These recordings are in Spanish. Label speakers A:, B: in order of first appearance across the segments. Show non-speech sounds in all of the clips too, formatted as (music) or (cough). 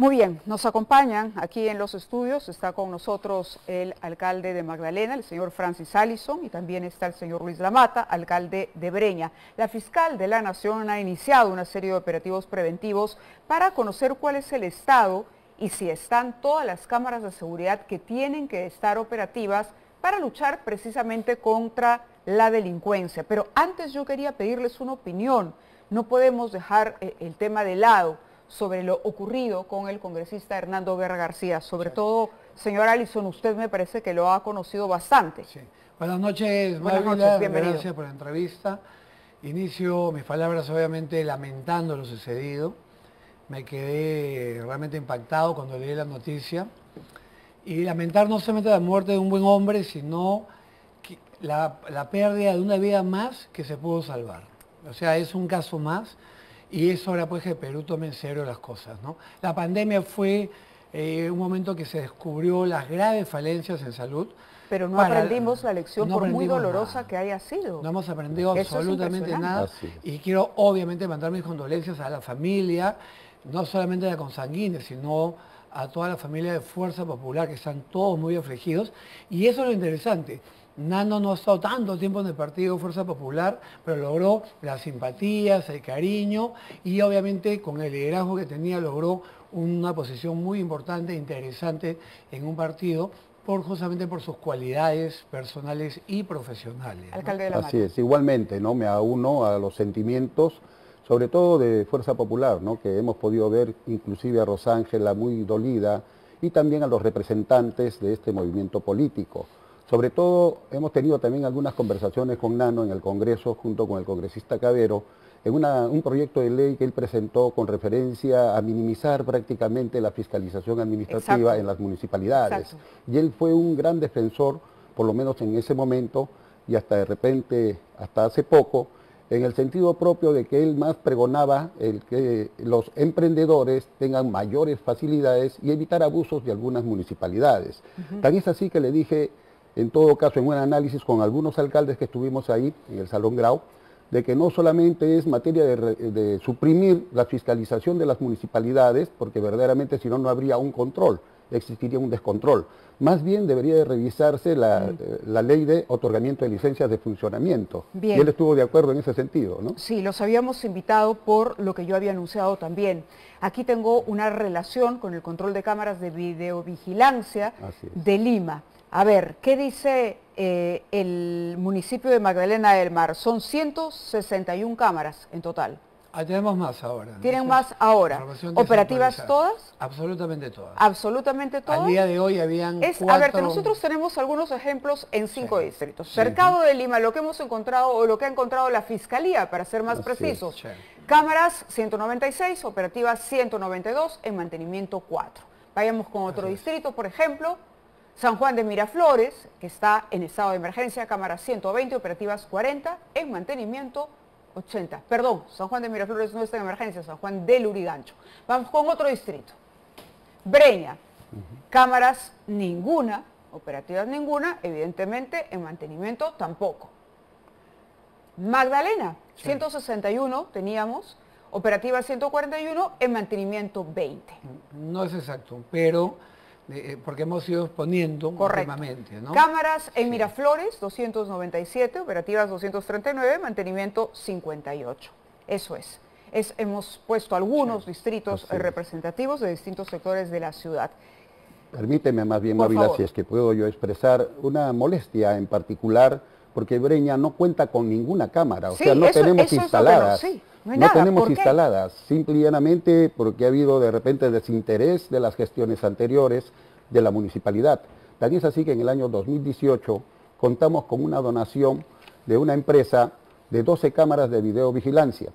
A: Muy bien, nos acompañan aquí en los estudios, está con nosotros el alcalde de Magdalena, el señor Francis Allison, y también está el señor Luis Lamata, alcalde de Breña. La fiscal de la Nación ha iniciado una serie de operativos preventivos para conocer cuál es el estado y si están todas las cámaras de seguridad que tienen que estar operativas para luchar precisamente contra la delincuencia. Pero antes yo quería pedirles una opinión. No podemos dejar eh, el tema de lado sobre lo ocurrido con el congresista Hernando Guerra García. Sobre todo, señor Allison, usted me parece que lo ha conocido bastante.
B: Buenas noches, Buenas noches, bienvenido. Gracias por la entrevista. Inicio mis palabras obviamente lamentando lo sucedido. Me quedé realmente impactado cuando leí la noticia. Y lamentar no solamente la muerte de un buen hombre, sino la, la pérdida de una vida más que se pudo salvar. O sea, es un caso más y eso ahora pues que Perú tome en serio las cosas. ¿no? La pandemia fue eh, un momento que se descubrió las graves falencias en salud.
A: Pero no aprendimos la lección por muy dolorosa que haya sido.
B: No hemos aprendido absolutamente nada. Y quiero obviamente mandar mis condolencias a la familia, no solamente a la consanguínea, sino a toda la familia de Fuerza Popular, que están todos muy afligidos. Y eso es lo interesante. Nano no ha estado tanto tiempo en el Partido Fuerza Popular, pero logró las simpatías, el cariño y obviamente con el liderazgo que tenía logró una posición muy importante e interesante en un partido por, justamente por sus cualidades personales y profesionales.
C: Alcalde de la Así es, igualmente, ¿no? Me uno a los sentimientos, sobre todo de Fuerza Popular, ¿no? Que hemos podido ver inclusive a Rosángela muy dolida y también a los representantes de este movimiento político. Sobre todo hemos tenido también algunas conversaciones con Nano en el Congreso junto con el congresista Cabero en un proyecto de ley que él presentó con referencia a minimizar prácticamente la fiscalización administrativa en las municipalidades. Y él fue un gran defensor, por lo menos en ese momento, y hasta de repente, hasta hace poco, en el sentido propio de que él más pregonaba el que los emprendedores tengan mayores facilidades y evitar abusos de algunas municipalidades. Tan es así que le dije, en todo caso, en un análisis con algunos alcaldes que estuvimos ahí, en el Salón Grau, de que no solamente es materia de, suprimir la fiscalización de las municipalidades, porque verdaderamente si no, no habría un control, existiría un descontrol. Más bien debería de revisarse la, eh, ley de otorgamiento de licencias de funcionamiento. Y él estuvo de acuerdo en ese sentido, ¿no?
A: Sí, los habíamos invitado por lo que yo había anunciado también. Aquí tengo una relación con el control de cámaras de videovigilancia de Lima. A ver, ¿qué dice eh, el municipio de Magdalena del Mar? Son 161 cámaras en total.
B: Ah, tenemos más ahora.
A: ¿Tienen más ahora? ¿Operativas todas?
B: Absolutamente todas.
A: ¿Absolutamente todas?
B: Al día de hoy habían
A: es, A ver, nosotros tenemos algunos ejemplos en cinco distritos. Cercado de Lima, lo que hemos encontrado o lo que ha encontrado la Fiscalía, para ser más precisos. Cámaras 196, operativas 192, en mantenimiento 4. Vayamos con otro distrito, por ejemplo, San Juan de Miraflores, que está en estado de emergencia, cámara 120, operativas 40, en mantenimiento 80. Perdón, San Juan de Miraflores no está en emergencia, San Juan del Urigancho. Vamos con otro distrito. Breña, cámaras ninguna, operativas ninguna, evidentemente en mantenimiento tampoco. Magdalena, 161 teníamos, operativas 141, en mantenimiento 20.
B: No es exacto, pero eh, porque hemos ido exponiendo últimamente. ¿no?
A: Cámaras en Miraflores, 297, operativas 239, mantenimiento 58. Eso es. es hemos puesto algunos distritos representativos de distintos sectores de la ciudad.
C: Permíteme más bien, Mávila, si es que puedo yo expresar una molestia en particular, porque Breña no cuenta con ninguna cámara, o sea, no tenemos instaladas. no, tenemos instaladas, simple y llanamente porque ha habido de repente desinterés de las gestiones anteriores de la municipalidad. Tan es así que en el año 2018 contamos con una donación de una empresa de 12 cámaras de videovigilancia.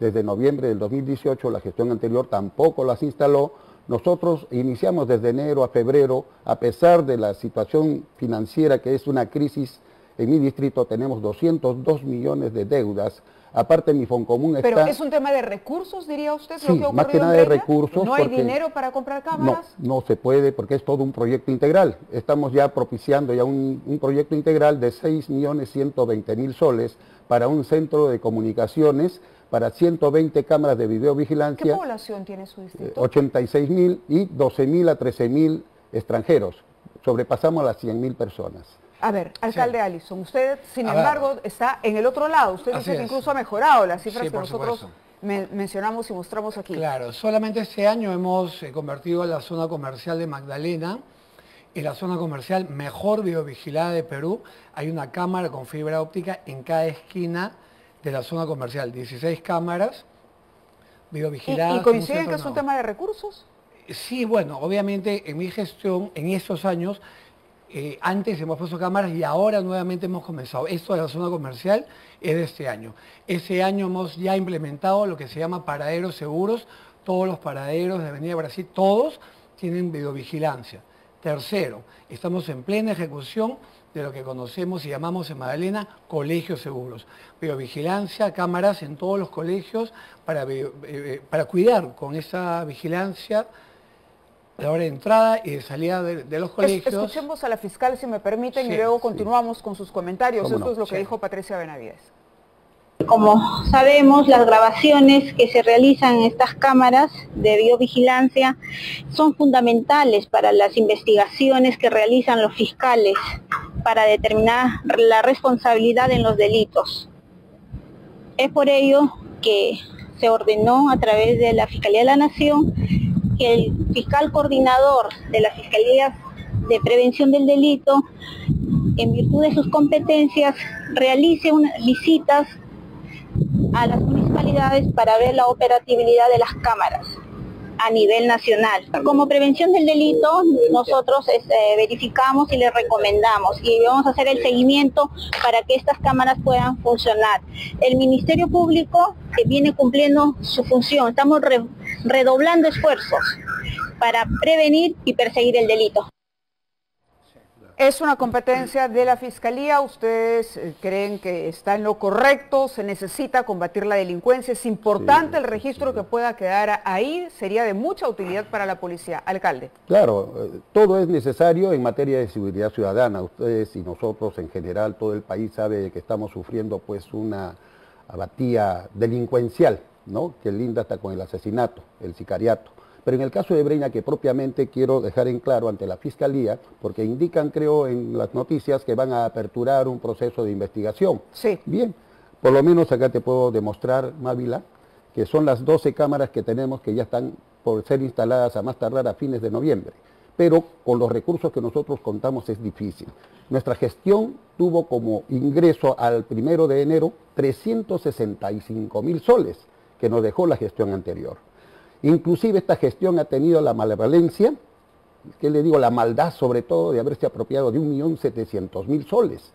C: Desde noviembre del 2018 la gestión anterior tampoco las instaló. Nosotros iniciamos desde enero a febrero, a pesar de la situación financiera que es una crisis en mi distrito, tenemos 202 millones de deudas Aparte, mi Foncomún
A: está... Pero es un tema de recursos, diría usted,
C: sí, más que nada de recursos.
A: ¿No hay dinero para comprar cámaras?
C: No, no se puede porque es todo un proyecto integral. Estamos ya propiciando ya un, un proyecto integral de 6.120.000 soles para un centro de comunicaciones para 120 cámaras de videovigilancia.
A: ¿Qué población tiene su distrito?
C: 86 mil y 12 mil a 13 mil extranjeros. Sobrepasamos las 100 mil personas.
A: A ver, alcalde Allison, usted, sin embargo, está en el otro lado. Usted dice que incluso ha mejorado las cifras que nosotros mencionamos y mostramos aquí.
B: Claro, solamente este año hemos eh, convertido la zona comercial de Magdalena en la zona comercial mejor biovigilada de Perú. Hay una cámara con fibra óptica en cada esquina de la zona comercial. 16 cámaras biovigiladas.
A: ¿Y, coinciden que es un tema de recursos?
B: Sí, bueno, obviamente en mi gestión, en estos años, eh, antes hemos puesto cámaras y ahora nuevamente hemos comenzado. Esto de la zona comercial es de este año. Este año hemos ya implementado lo que se llama paraderos seguros. Todos los paraderos de Avenida Brasil, todos tienen videovigilancia. Tercero, estamos en plena ejecución de lo que conocemos y llamamos en Magdalena colegios seguros. Videovigilancia, cámaras en todos los colegios para, eh, eh, para cuidar con esa vigilancia la hora de entrada y de salida de, los colegios.
A: escuchemos a la fiscal, si me permiten, y luego continuamos con sus comentarios. Esto es lo que dijo Patricia Benavides.
D: Como sabemos, las grabaciones que se realizan en estas cámaras de biovigilancia son fundamentales para las investigaciones que realizan los fiscales para determinar la responsabilidad en los delitos. Es por ello que se ordenó a través de la Fiscalía de la Nación que el fiscal coordinador de la Fiscalía de Prevención del Delito, en virtud de sus competencias, realice unas visitas a las municipalidades para ver la operatividad de las cámaras a nivel nacional. Como prevención del delito, nosotros este, verificamos y le recomendamos y vamos a hacer el seguimiento para que estas cámaras puedan funcionar. El Ministerio Público viene cumpliendo su función, estamos redoblando esfuerzos para prevenir y perseguir el delito.
A: Es una competencia de la Fiscalía, ustedes eh, creen que está en lo correcto, se necesita combatir la delincuencia, es importante el registro que pueda quedar ahí, sería de mucha utilidad para la policía. Alcalde.
C: Claro, eh, todo es necesario en materia de seguridad ciudadana, ustedes y nosotros en general, todo el país sabe que estamos sufriendo pues una abatía delincuencial, ¿no? que linda hasta con el asesinato, el sicariato. Pero en el caso de Breña, que propiamente quiero dejar en claro ante la Fiscalía, porque indican, creo, en las noticias que van a aperturar un proceso de investigación.
A: Sí.
C: Bien, por lo menos acá te puedo demostrar, Mávila, que son las 12 cámaras que tenemos que ya están por ser instaladas a más tardar a fines de noviembre. Pero con los recursos que nosotros contamos es difícil. Nuestra gestión tuvo como ingreso al primero de enero 365 mil soles que nos dejó la gestión anterior. Inclusive esta gestión ha tenido la malvalencia, que le digo, la maldad sobre todo de haberse apropiado de 1.700.000 soles,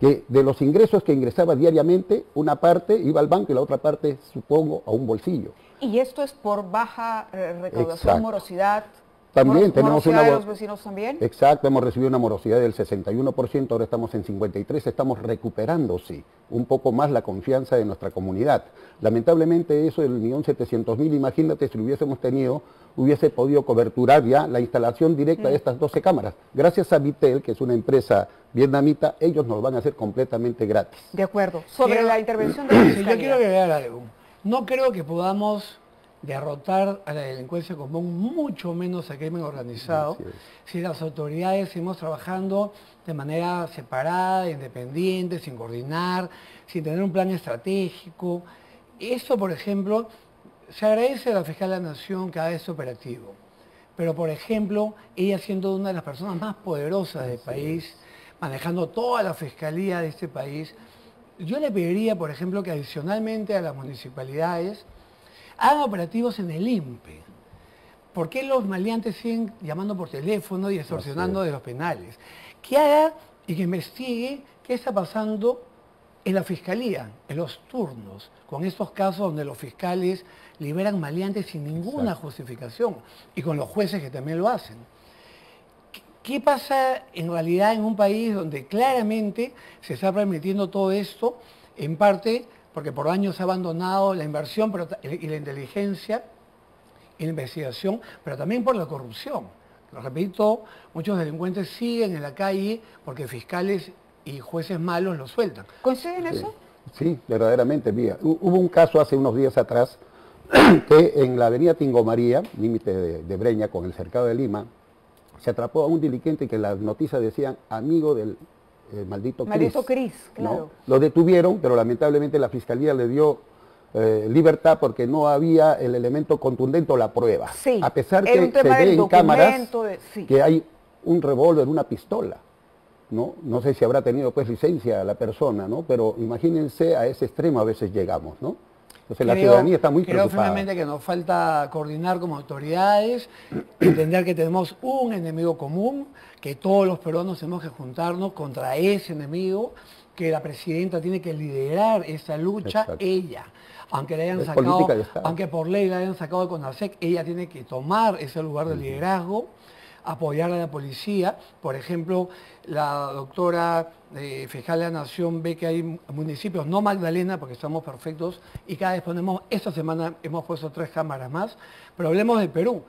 C: que de los ingresos que ingresaba diariamente, una parte iba al banco y la otra parte, supongo, a un bolsillo.
A: ¿Y esto es por baja eh, recaudación, morosidad?
C: También tenemos una...
A: de los vecinos también?
C: Exacto, hemos recibido una morosidad del 61%, ahora estamos en 53%, estamos recuperando, sí, un poco más la confianza de nuestra comunidad. Lamentablemente eso del millón setecientos mil, imagínate si lo hubiésemos tenido, hubiese podido coberturar ya la instalación directa de mm. estas 12 cámaras. Gracias a Vitel, que es una empresa vietnamita, ellos nos van a hacer completamente gratis.
A: De acuerdo. Sobre la intervención de la
B: Yo quiero agregar algo. No creo que podamos derrotar a la delincuencia común, mucho menos al crimen organizado, si las autoridades seguimos trabajando de manera separada, independiente, sin coordinar, sin tener un plan estratégico. Esto, por ejemplo, se agradece a la fiscal de la Nación que haga este operativo. Pero, por ejemplo, ella siendo una de las personas más poderosas del país, manejando toda la fiscalía de este país, yo le pediría, por ejemplo, que adicionalmente a las municipalidades, hagan operativos en el INPE. ¿Por qué los maleantes siguen llamando por teléfono y extorsionando de los penales? Que haga y que investigue qué está pasando en la fiscalía, en los turnos, con estos casos donde los fiscales liberan maleantes sin ninguna justificación y con los jueces que también lo hacen. ¿Qué pasa en realidad en un país donde claramente se está permitiendo todo esto, en parte porque por años se ha abandonado la inversión y la inteligencia y la investigación, pero también por la corrupción. Lo repito, muchos delincuentes siguen en la calle porque fiscales y jueces malos los sueltan.
A: ¿Coinciden eso?
C: Sí, verdaderamente, mía. Hubo un caso hace unos días atrás (clears throat) que en la avenida Tingomaría, límite de, Breña con el cercado de Lima, se atrapó a un delincuente que las noticias decían amigo del eh, maldito Cris.
A: Maldito Cris, claro.
C: Lo detuvieron, pero lamentablemente la fiscalía le dio eh, libertad porque no había el elemento contundente o la prueba.
A: Sí,
C: a pesar que se ve en cámaras que hay un revólver, una pistola. ¿no? no sé si habrá tenido pues licencia la persona, ¿no? pero imagínense a ese extremo a veces llegamos. ¿no? Entonces la ciudadanía está muy
B: creo firmemente que nos falta coordinar como autoridades, (clears throat) entender que tenemos un enemigo común, que todos los peruanos tenemos que juntarnos contra ese enemigo, que la presidenta tiene que liderar esa lucha ella. Aunque, le hayan sacado, aunque por ley la hayan sacado de CONASEC, ella tiene que tomar ese lugar de liderazgo apoyar a la policía. Por ejemplo, la doctora eh, fiscal de la Nación ve que hay municipios, no Magdalena, porque estamos perfectos, y cada vez ponemos, esta semana hemos puesto tres cámaras más, pero hablemos de Perú.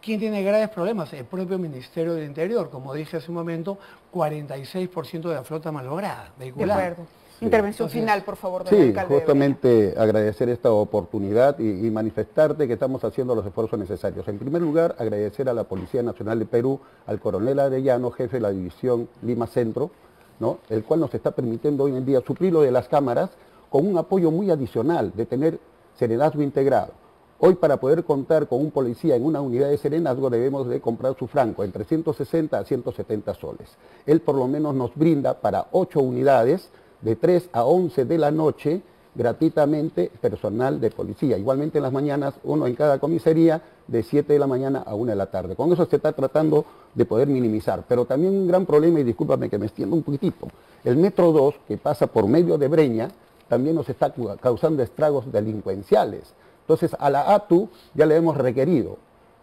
B: ¿Quién tiene graves problemas? El propio Ministerio del Interior. Como dije hace un momento, 46% de la flota malograda vehicular.
A: Intervención final, por favor,
C: del sí, justamente agradecer esta oportunidad y, manifestarte que estamos haciendo los esfuerzos necesarios. En primer lugar, agradecer a la Policía Nacional de Perú, al coronel Arellano, jefe de la división Lima Centro, ¿no? el cual nos está permitiendo hoy en día suplir lo de las cámaras con un apoyo muy adicional de tener serenazgo integrado. Hoy para poder contar con un policía en una unidad de serenazgo debemos de comprar su franco entre 160 a 170 soles. Él por lo menos nos brinda para 8 unidades de 3 a 11 de la noche gratuitamente personal de policía. Igualmente en las mañanas, uno en cada comisaría, de 7 de la mañana a 1 de la tarde. Con eso se está tratando de poder minimizar. Pero también un gran problema, y discúlpame que me extiendo un poquitito, el Metro 2, que pasa por medio de Breña, también nos está causando estragos delincuenciales. Entonces a la ATU ya le hemos requerido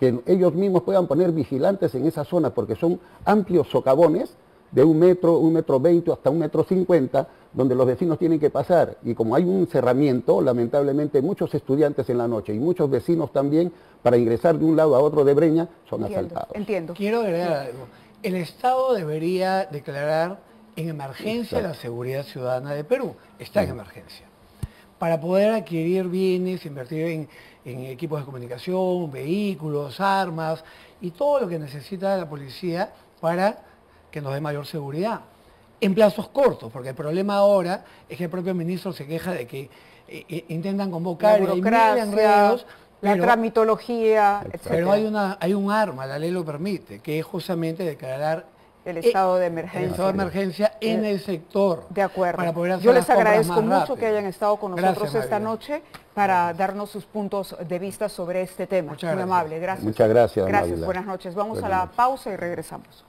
C: que ellos mismos puedan poner vigilantes en esa zona porque son amplios socavones de un metro, un metro veinte hasta un metro cincuenta, donde los vecinos tienen que pasar. Y como hay un cerramiento, lamentablemente muchos estudiantes en la noche y muchos vecinos también, para ingresar de un lado a otro de Breña, son asaltados.
A: Entiendo.
B: Quiero agregar algo. El Estado debería declarar en emergencia la seguridad ciudadana de Perú. Está en emergencia. Para poder adquirir bienes, invertir en, en equipos de comunicación, vehículos, armas y todo lo que necesita la policía para que nos dé mayor seguridad. En plazos cortos, porque el problema ahora es que el propio ministro se queja de que eh, eh, intentan convocar
A: la burocracia, la tramitología,
B: etc. Pero hay, una, hay un arma, la ley lo permite, que es justamente declarar
A: el estado de emergencia.
B: El estado de emergencia en el sector.
A: De acuerdo. Yo les agradezco mucho que hayan estado con nosotros esta noche para darnos sus puntos de vista sobre este tema. Muy amable, gracias.
C: Muchas gracias.
A: Gracias, buenas noches. Vamos a la pausa y regresamos.